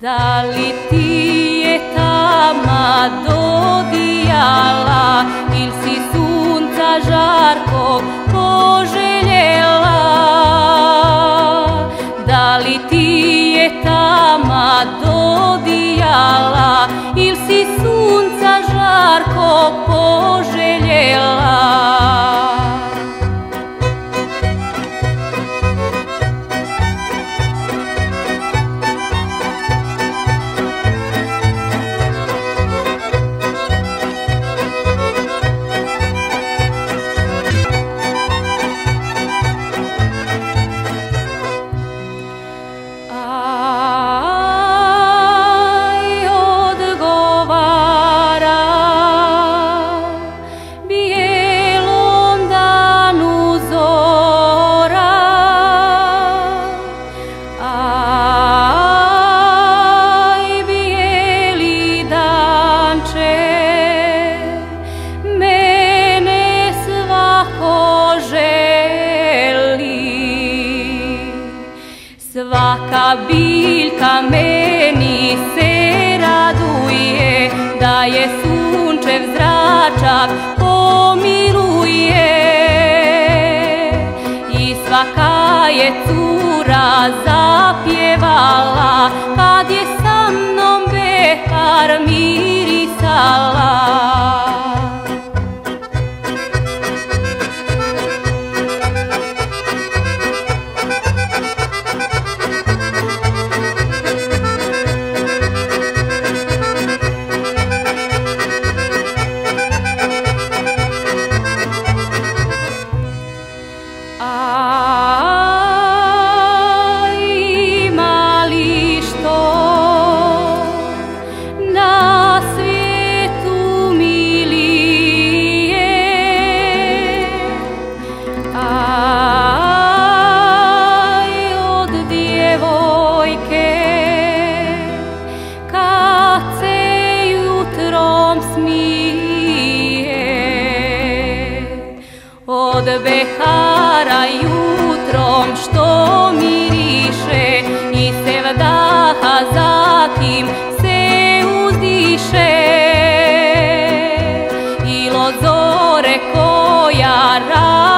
Da li ti je tama dodijala Il si sunca žarko poželjela? Da li ti je tama dodijala Il si sunca žarko poželjela Biljka meni se raduje Da je sunčev zračak pomiluje. I svaka je cura zapjevala od behara jutrom što miriše i se sevdaha zatim se uzdiše. I lozore koja radi